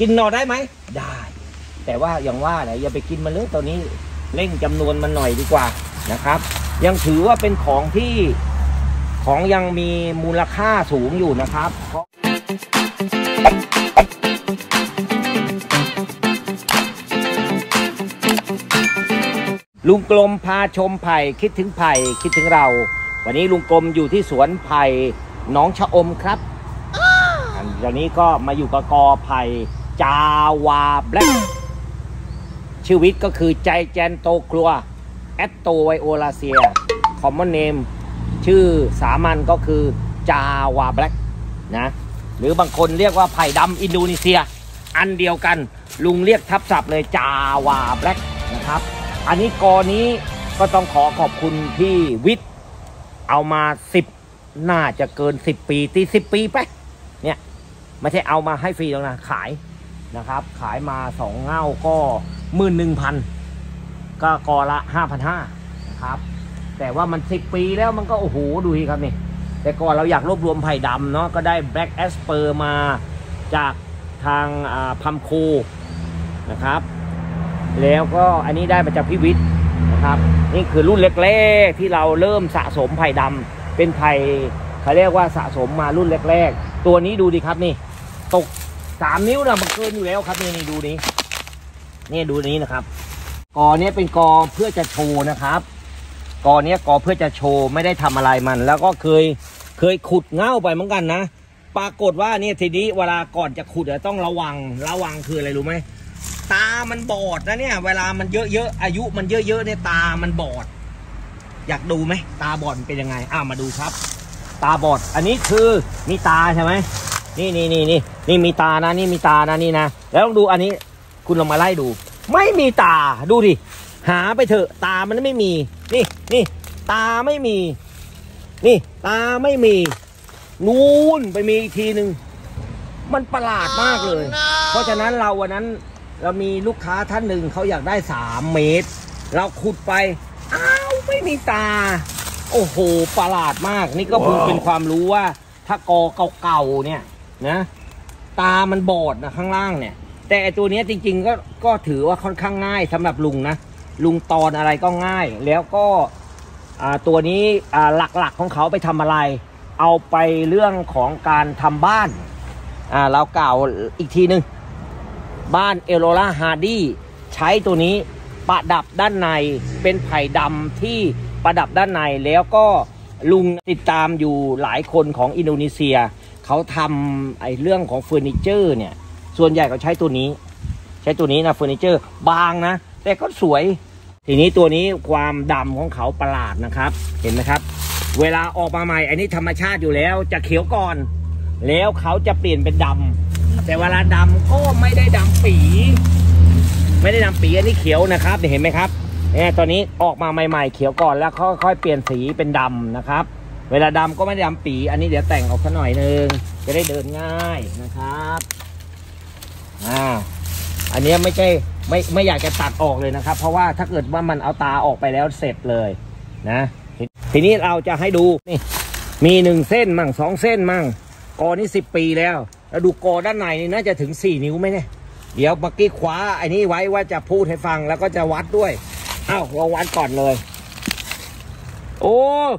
กินหนอได้ไหมได้ แต่ว่าอย่างว่าเนี่ยอย่าไปกินมันเลยตอนนี้เร่งจำนวนมันหน่อยดีกว่านะครับ ยังถือว่าเป็นของที่ของยังมีมูลค่าสูงอยู่นะครับลุงกลมพาชมไผ่คิดถึงไผ่คิดถึงเรา วันนี้ลุงกลมอยู่ที่สวนไผ่น้องชะอมครับ อันตอนนี้ก็มาอยู่กับกอไผ่จาวาแบล็กชื่อวิทย์ก็คือใจแจนโตครัว แอตโตไวโอลาเซีย คอมมอนเนม ชื่อสามัญก็คือจาวาแบล็กนะ หรือบางคนเรียกว่าไผ่ดำอินโดนีเซีย อันเดียวกันลุงเรียกทับศัพท์เลยจาวาแบล็กนะครับ อันนี้กอนี้ก็ต้องขอขอบคุณพี่วิทย์เอามาสิบน่าจะเกินสิบปีตีสิบปีไปเนี่ย ไม่ใช่เอามาให้ฟรีหรอกนะขายนะครับ ขายมาสองเง่าก็หมื่นหนึ่งพันก็กอละห้าพันห้านะครับ แต่ว่ามันสิบปีแล้วมันก็โอ้โหดูดิครับนี่ แต่ก่อนเราอยากรวบรวมไผ่ดำเนาะก็ได้แบล็กแอสเปอร์มาจากทางพัมโคนะครับ แล้วก็อันนี้ได้มาจากพี่วิทย์นะครับ นี่คือรุ่นแรกๆที่เราเริ่มสะสมไผ่ดำเป็นไผ่เขาเรียกว่าสะสมมารุ่นแรกๆ ตัวนี้ดูดิครับนี่ ตกสามนิ้วนะมันเกินอยู่แล้วครับนี่ดูนี้นี่ดูนี้นะครับ กอเนี้ยเป็นกอเพื่อจะโชว์นะครับกอเนี้ยกอเพื่อจะโชว์ไม่ได้ทำอะไรมัน แล้วก็เคยเคยขุดเง่าไปเหมือนกันนะปรากฏว่าเนี่ยทีนี้เวลาก่อนจะขุดอะต้องระวังระวังคืออะไรรู้ไหมตามันบอดนะเนี่ย เวลามันเยอะๆอายุมันเยอะๆเนี่ยตามันบอด อยากดูไหมตาบอดเป็นยังไง อ่ามาดูครับ ตาบอด อันนี้คือมีตาใช่ไหม นี่นี่นี่นี่นี่มีตานะนี่มีตานะนี่นะแล้วลองดูอันนี้ คุณลองมาไล่ดู ไม่มีตาดูดิหาไปเถอะตามันไม่มี นี่นี่ตาไม่มี นี่ ตาไม่มี นู่นไปมีอีกทีหนึ่งมันประหลาดมากเลย เพราะฉะนั้นเราวันนั้นเรามีลูกค้าท่านหนึ่งเขาอยากได้สามเมตร เราขุดไปอ้าวไม่มีตา โอ้โหประหลาดมาก นี่ก็เพิ่งเป็นความรู้ว่า ถ้ากอเก่าๆเนี่ย นะ ตามันบอดนะข้างล่างเนี่ย แต่ตัวนี้จริง ๆ ก็ก็ถือว่าค่อนข้างง่ายสำหรับลุงนะลุงตอนอะไรก็ง่าย แล้วก็ตัวนี้หลักๆของเขาไปทำอะไร เอาไปเรื่องของการทำบ้านเรากล่าวอีกทีหนึ่งบ้าน Elora Hardy ใช้ตัวนี้ประดับด้านในเป็นไผ่ดำที่ประดับด้านในแล้วก็ลุงติดตามอยู่หลายคนของอินโดนีเซีย เขาทำไอ้เรื่องของเฟอร์นิเจอร์เนี่ย ส่วนใหญ่เขาใช้ตัวนี้ ใช้ตัวนี้นะเฟอร์นิเจอร์บางนะ แต่ก็สวย ทีนี้ตัวนี้ความดำของเขาประหลาดนะครับ เห็นไหมครับ เวลาออกมาใหม่ อันนี้ธรรมชาติอยู่แล้วจะเขียวก่อน แล้วเขาจะเปลี่ยนเป็นดำแต่เวลาดำก็ไม่ได้ดำปี ไม่ได้ดำปีอันนี้เขียวนะครับเห็นไหมครับเนี่ยตอนนี้ออกมาใหม่ ๆ เขียวก่อนแล้วค่อยๆเปลี่ยนสีเป็นดำนะครับ เวลาดำก็ไม่ได้ดำปี อันนี้เดี๋ยวแต่งออกสักหน่อยนึง จะได้เดินง่ายนะครับอ่าอันนี้ไม่ใช่ไม่ไม่อยากจะตัดออกเลยนะครับ เพราะว่าถ้าเกิดว่ามันเอาตาออกไปแล้วเสร็จเลยนะทีนี้เราจะให้ดูนี่มีหนึ่งเส้นมั่งสองเส้นมั่งกอนี่สิบปีแล้ว แล้วดูกอด้านในนี่น่าจะถึงสี่นิ้วไหมเนี่ยเดี๋ยวเมื่อกี้คว้าไอ้นี่ไว้ว่าจะพูดให้ฟังแล้วก็จะวัดด้วยเอ้าเราวัดก่อนเลย โอ้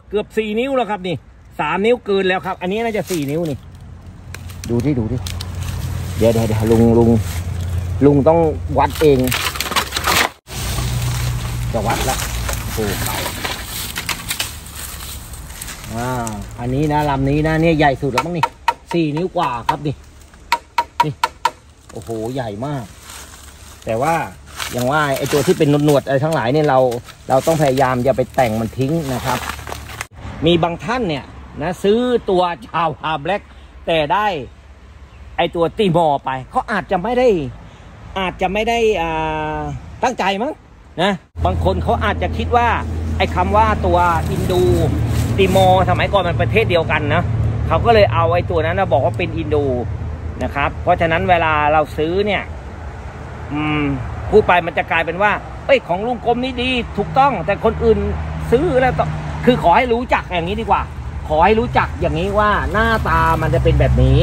เกือบสี่นิ้วแล้วครับนี่สามนิ้วเกินแล้วครับ อันนี้น่าจะสี่นิ้วนี่ ดูที่ดูที่เดี๋ยวเดี๋ยวเดี๋ยวลุงลุงลุงต้องวัดเอง จะวัดละโอ้เก่าอ่าอันนี้นะลำนี้นะเนี่ยใหญ่สุดแล้วมั้งนี่สี่นิ้วกว่าครับนี่นี่โอ้โหใหญ่มาก แต่ว่า อย่างว่าไอตัวที่เป็นหนวดๆอะไรทั้งหลายเนี่ยเราเราต้องพยายามอย่าไปแต่งมันทิ้งนะครับ มีบางท่านเนี่ยนะซื้อตัวชาวฮาแบล็กแต่ได้ไอตัวตีมอไปเขาอาจจะไม่ได้อาจจะไม่ได้อ่าตั้งใจมั้งนะบางคนเขาอาจจะคิดว่าไอ้คำว่าตัวอินดูติโมอสมัยก่อนมันประเทศเดียวกันนะเขาก็เลยเอาไอ้ตัวนั้นนะบอกว่าเป็นอินดูนะครับ เพราะฉะนั้นเวลาเราซื้อเนี่ย อืม พูดไปมันจะกลายเป็นว่า เอ้ยของลุงกรมนี่ดีถูกต้อง แต่คนอื่นซื้อแล้วต้อคือขอให้รู้จักอย่างนี้ดีกว่า ขอให้รู้จักอย่างนี้ว่าหน้าตามันจะเป็นแบบนี้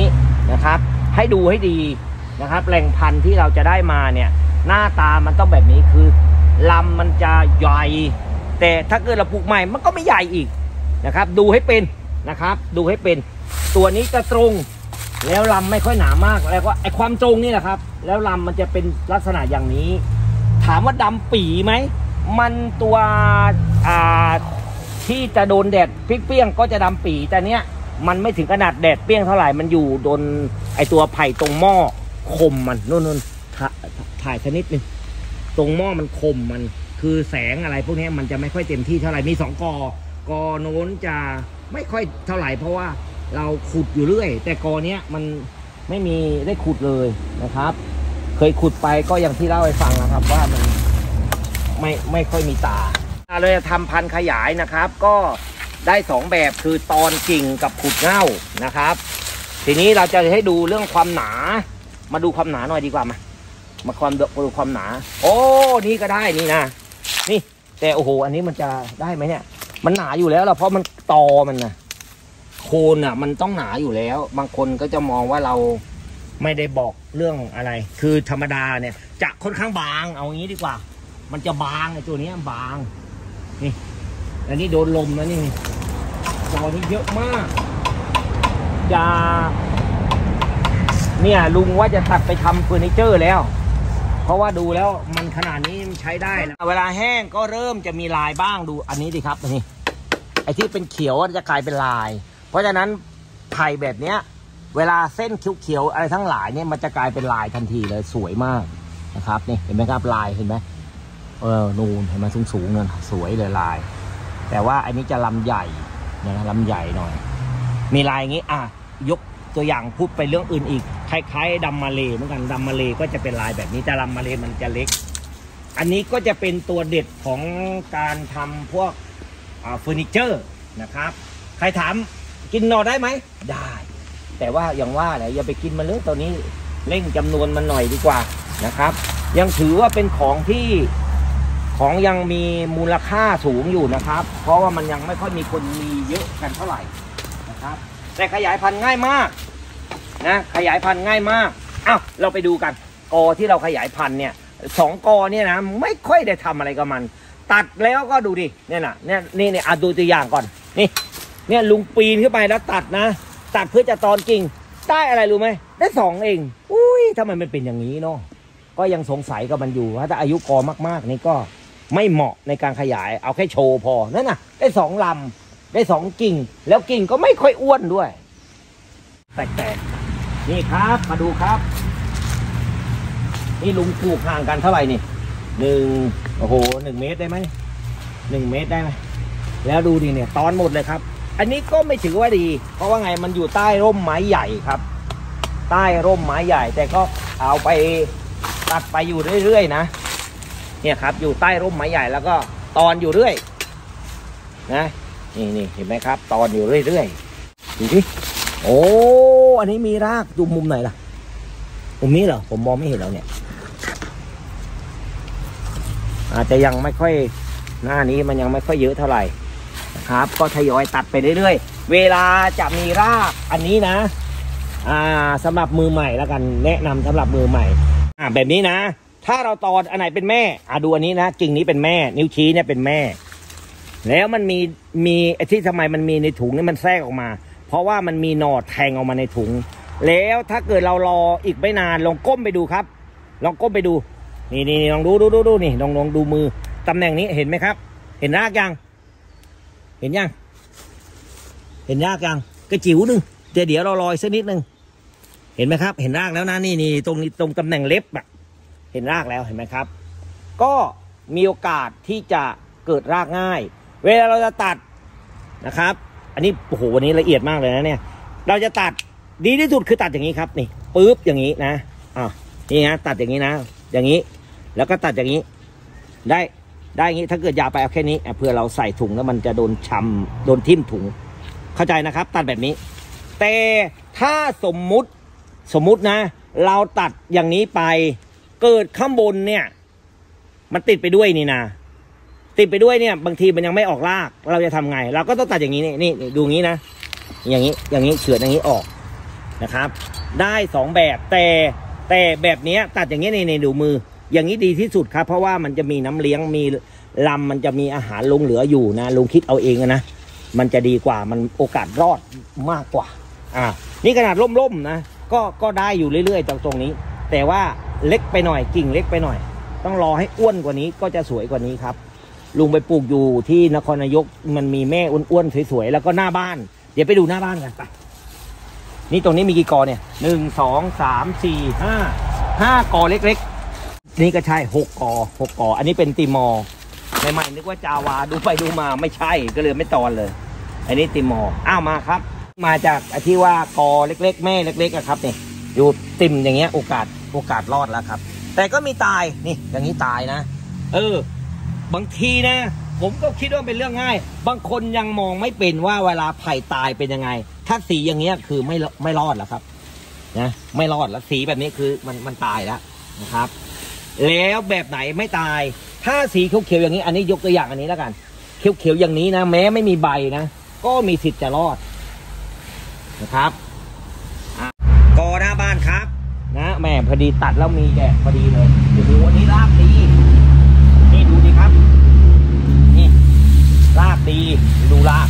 นะครับ ให้ดูให้ดีนะครับ แหล่งพันธุ์ที่เราจะได้มาเนี่ยหน้าตามันต้องแบบนี้คือลำมันจะใหญ่ แต่ถ้าเกิดเราปลูกใหม่มันก็ไม่ใหญ่อีกนะครับ ดูให้เป็นนะครับ ดูให้เป็น ตัวนี้จะตรง แล้วลำไม่ค่อยหนามากแล้วก็ไอความตรงนี่แหละครับ แล้วลำมันจะเป็นลักษณะอย่างนี้ ถามว่าดำปีไหมมันตัวอ่าที่จะโดนแดดเปรี้ยงก็จะดำปีแต่เนี้ยมันไม่ถึงขนาดแดดเปรี้ยงเท่าไหร่มันอยู่โดนไอตัวไผ่ตรงหม้อคมมันนู่นนู่นถ่าถ่ายชนิดนึงตรงหม้อมันคมมันคือแสงอะไรพวกนี้มันจะไม่ค่อยเต็มที่เท่าไหร่มีสองกอกอโน้นจะไม่ค่อยเท่าไหร่เพราะว่า เราขุดอยู่เรื่อย แต่กอเนี้ยมันไม่มีได้ขุดเลยนะครับ เคยขุดไปก็อย่างที่เล่าให้ฟังนะครับ ว่ามันไม่ไม่ค่อยมีตาเราจะทำพันธุ์ขยายนะครับ ก็ได้สองแบบคือตอนกิ่งกับขุดเง่านะครับ ทีนี้เราจะให้ดูเรื่องความหนา มาดูความหนาหน่อยดีกว่ามามาความดูความหนา โอ้นี่ก็ได้นี่นะนี่ แต่โอ้โห อันนี้มันจะได้ไหมเนี่ย มันหนาอยู่แล้วล่ะเพราะมันตอมันนะ โคนอะ มันต้องหนาอยู่แล้ว บางคนก็จะมองว่าเราไม่ได้บอกเรื่องอะไร คือธรรมดาเนี่ย จะค่อนข้างบางเอางี้ดีกว่า มันจะบางไอ้ตัวนี้บาง นี่ อันนี้โดนลมนะนี่จอนี้เยอะมากอย่าเนี่ยลุงว่าจะตัดไปทำเฟอร์นิเจอร์แล้ว เพราะว่าดูแล้วมันขนาดนี้ใช้ได้แล้วเวลาแห้งก็เริ่มจะมีลายบ้างดูอันนี้ดิครับนนี้ไอ้ที่เป็นเขียวจะกลายเป็นลาย ราะฉะนั้นไผ่แบบเนี้ย เวลาเส้นเขียวๆอะไรทั้งหลายเนี่ยมันจะกลายเป็นลายทันทีเลยสวยมากนะครับนี่เห็นไหมครับลายเห็นไหมเออนูนเห็นไหมสูงๆนั่นสวยเลยลาย แต่ว่าอันนี้จะลำใหญ่นะลำใหญ่หน่อย มีลายอย่างนี้อะยกตัวอย่างพูดไปเรื่องอื่นอีกคล้ายๆดำมาเลเหมือนกันดำมาเลก็จะเป็นลายแบบนี้แต่ดำมาเลมันจะเล็ก อันนี้ก็จะเป็นตัวเด็ดของการทำพวกเฟอร์นิเจอร์นะครับ ใครถาม กินหนอได้ไหมได้ แต่ว่าอย่างว่าแหละอย่าไปกินมันเลยตอนนี้เร่งจำนวนมันหน่อยดีกว่านะครับ ยังถือว่าเป็นของที่ของยังมีมูลค่าสูงอยู่นะครับ เพราะว่ามันยังไม่ค่อยมีคนมีเยอะกันเท่าไหร่นะครับ แต่ขยายพันธุ์ง่ายมากนะขยายพันธุ์ง่ายมากอ้าวเราไปดูกัน กอที่เราขยายพันธุ์เนี่ยสองกอเนี่ยนะไม่ค่อยได้ทำอะไรกับมัน ตัดแล้วก็ดูดิเนี่ยนะเนี่ยนี่เนี่ยอะดูตัวอย่างก่อนนี่ เนี่ยลุงปีนขึ้นไปแล้วตัดนะ ตัดเพื่อจะตอนกิ่งได้อะไรรู้ไหมได้สองเอง อุ้ยทำไมมันเป็นอย่างนี้เนาะก็ยังสงสัยกับมันอยู่ว่าถ้าอายุกอมากๆ นี่ก็ไม่เหมาะในการขยายเอาแค่โชว์พอนั่นน่ะ ได้สองลำได้สองกิ่ง แล้วกิ่งก็ไม่ค่อยอ้วนด้วยแปลกๆนี่ครับมาดูครับ นี่ลุงปลูกห่างกันเท่าไหร่นี่หนึ่งโอ้โหหนึ่งเมตรได้ไหมหนึ่งเมตรได้ไหมแล้วดูดิเนี่ยตอนหมดเลยครับ อันนี้ก็ไม่ถือว่าดี เพราะว่าไงมันอยู่ใต้ร่มไม้ใหญ่ครับ ใต้ร่มไม้ใหญ่ แต่ก็เอาไปตัดไปอยู่เรื่อยๆนะ เนี่ยครับ อยู่ใต้ร่มไม้ใหญ่แล้วก็ตอนอยู่เรื่อย นะนี่นี่เห็นไหมครับ ตอนอยู่เรื่อยๆดูสิโอ้อันนี้มีรากดูมุมไหนล่ะมุมนี้เหรอผมมองไม่เห็นแล้วเนี่ย อาจจะยังไม่ค่อยหน้านี้มันยังไม่ค่อยเยอะเท่าไหร่ นะครับ ก็ทยอยตัดไปเรื่อยๆ เวลาจะมีรากอันนี้นะ อ่าสำหรับมือใหม่แล้วกันแนะนำสำหรับมือใหม่ อ่าแบบนี้นะ ถ้าเราตอนอันไหนเป็นแม่อ่าดูอันนี้นะกิ่งนี้เป็นแม่ นิ้วชี้เนี่ยเป็นแม่ แล้วมันมีมีที่ทำไมมันมีในถุงนี่มันแทรกออกมา เพราะว่ามันมีหนอดแทงออกมาในถุง แล้วถ้าเกิดเรารออีกไม่นานลองก้มไปดูครับ ลองก้มไปดูนี่นี่นี่ลองดูดูดูดูนี่ลองลองดูมือตำแหน่งนี้เห็นไหมครับ เห็นรากยัง เห็นยัง เห็นรากยังกระจิ๋วนึงเดี๋ยวเดี๋ยวเรารออีกสักนิดนึง เห็นไหมครับ เห็นรากแล้วนะนี่นี่ตรงนี้ตรงตำแหน่งเล็บอะเห็นรากแล้วเห็นไหมครับ ก็มีโอกาสที่จะเกิดรากง่าย เวลาเราจะตัดนะครับ อันนี้โอ้โหวันนี้ละเอียดมากเลยนะเนี่ย เราจะตัดดีที่สุดคือตัดอย่างนี้ครับ นี่ปุ๊บอย่างนี้นะอ่านี่นะตัดอย่างนี้นะ อย่างนี้ แล้วก็ตัดอย่างนี้ ได้ ได้อย่างนี้ถ้าเกิดยาวไปเอาแค่นี้เพื่อเราใส่ถุงแล้วมันจะโดนชำโดนทิ่มถุง เข้าใจนะครับ ตัดแบบนี้ แต่ถ้าสมมุติสมมุตินะ เราตัดอย่างนี้ไป เกิดข้างบนเนี่ย มันติดไปด้วยนี่นะติดไปด้วยเนี่ย บางทีมันยังไม่ออกราก เราจะทำไง เราก็ต้องตัดอย่างนี้นี่นี่ดูงี้นะอย่างนี้อย่างนี้เฉือนอย่างนี้ออกนะครับ ได้สองแบบแต่แต่แบบนี้ตัดอย่างเงี้ในในดูมือ อย่างนี้ดีที่สุดครับ เพราะว่ามันจะมีน้ำเลี้ยงมีลำมันจะมีอาหารลงเหลืออยู่นะลุงคิดเอาเองนะมันจะดีกว่ามันโอกาสรอดมากกว่าอ่านี่ขนาดล่มๆนะก็ก็ได้อยู่เรื่อยๆตรงตรงนี้ แต่ว่าเล็กไปหน่อยกิ่งเล็กไปหน่อย ต้องรอให้อ้วนกว่านี้ก็จะสวยกว่านี้ครับ ลุงไปปลูกอยู่ที่นครนายกมันมีแม่อ้วนๆสวยๆแล้วก็หน้าบ้าน เดี๋ยวไปดูหน้าบ้านกันไปนี่ตรงนี้มีกี่กอเนี่ยหนึ่งสองสามสี่ห้าห้ากอเล็กๆ นี่ก็ใช่หกกอหกกออันนี้เป็นติมอร์ใหม่ๆนึกว่าจาวาดูไปดูมาไม่ใช่ก็เลยไม่ตอนเลย อันนี้ติมอร์อ้าวมาครับ มาจากไอที่ว่ากอเล็ก ๆ แม่เล็กๆอะครับนี่อยู่ติมอย่างเงี้ยโอกาสโอกาสรอดแล้วครับ แต่ก็มีตายนี่อย่างนี้ตายนะ เออ บางทีนะ ผมก็คิดว่าเป็นเรื่องง่าย บางคนยังมองไม่เป็นว่าเวลาไผ่ตายเป็นยังไง ถ้าสีอย่างเงี้ยคือไม่ไม่รอดแล้วครับนะไม่รอดแล้วสีแบบนี้คือมันมันตายแล้วนะครับ แล้วแบบไหนไม่ตาย ถ้าสีเขียวๆอย่างนี้ อันนี้ยกตัวอย่างอันนี้แล้วกัน เขียวๆอย่างนี้นะแม้ไม่มีใบนะ ก็มีสิทธิ์จะรอดนะครับกอหน้าบ้านครับ นะแม่พอดีตัดแล้วมีแดดพอดีเลยโอ้โหวันนี้รากดีนี่ดูดิครับ นี่รากดีดูราก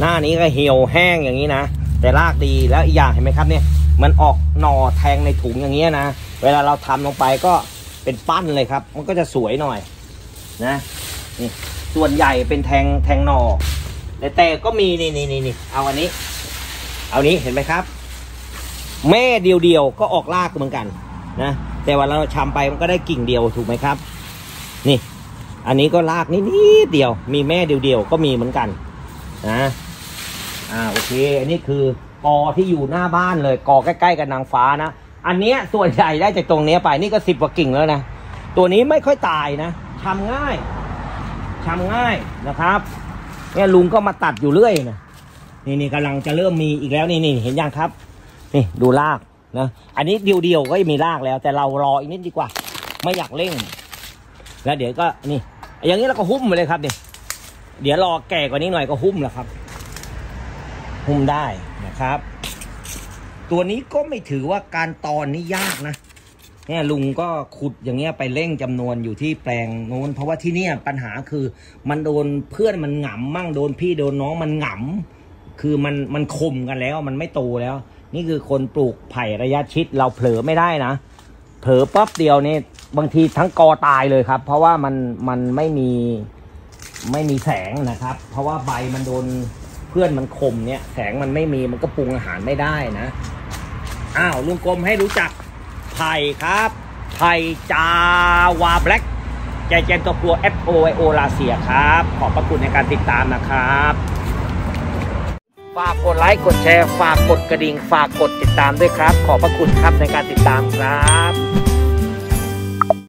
หน้านี้ก็เหี่ยวแห้งอย่างนี้นะแต่รากดีแล้วอีกอย่างเห็นไหมครับเนี่ยมันออกหน่อแทงในถุงอย่างเงี้ยนะ เวลาเราทำลงไปก็ เป็นปั้นเลยครับ มันก็จะสวยหน่อยนะนี่ส่วนใหญ่เป็นแทงแทงหนอแต่แต่ก็มีนี่นี่นี่นี่เอาอันนี้ เอานี้เห็นไหมครับ แม่เดียวๆก็ออกรากเหมือนกันนะแต่ว่าเราชำไปมันก็ได้กิ่งเดียวถูกไหมครับ นี่ อันนี้ก็ลากนิดๆเดียว มีแม่เดียวๆก็มีเหมือนกันนะอ่าโอเค อันนี้คือกอที่อยู่หน้าบ้านเลยกอใกล้ๆกับนางฟ้านะ อันเนี้ยส่วนใหญ่ได้จากตรงเนี้ยไปนี่ก็สิบกว่ากิ่งแล้วนะตัวนี้ไม่ค่อยตายนะทำง่ายทำง่ายนะครับเนี่ยลุงก็มาตัดอยู่เรื่อยนะนี่นี่กำลังจะเริ่มมีอีกแล้วนี่นี่เห็นยังครับ นี่ดูรากนะอันนี้เดียวๆก็มีรากแล้ว แต่เรารออีกนิดดีกว่า ไม่อยากเร่ง แล้วเดี๋ยวก็นี่ อย่างนี้เราก็หุ้มไปเลยครับเนี่ยเดี๋ยวรอแก่กว่านี้หน่อยก็หุ้มแล้วครับ หุ้มได้นะครับ ตัวนี้ก็ไม่ถือว่าการตอนนี่ยากนะ เนี่ยลุงก็ขุดอย่างเงี้ยไปเร่งจำนวนอยู่ที่แปลงโน้น เพราะว่าที่เนี่ยปัญหาคือมันโดนเพื่อนมันหงำมั่งโดนพี่โดนน้องมันหงำคือมันมันคมกันแล้วมันไม่โตแล้ว นี่คือคนปลูกไผ่ระยะชิดเราเผลอไม่ได้นะเผลอปั๊บเดียวนี่บางทีทั้งกอตายเลยครับ เพราะว่ามันมันไม่มีไม่มีแสงนะครับ เพราะว่าใบมันโดนเพื่อนมันคมเนี่ย แสงมันไม่มีมันก็ปรุงอาหารไม่ได้นะ อ้าวลุงกรมให้รู้จักไผ่ครับไผ่จาวาแบล็กใจเจนตัวกลัว F O I O ลาเซียครับ ขอบพระคุณในการติดตามนะครับ ฝากกดไลค์กดแชร์ ฝากกดกระดิ่ง ฝากกดติดตามด้วยครับ ขอบพระคุณครับในการติดตามครับ